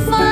find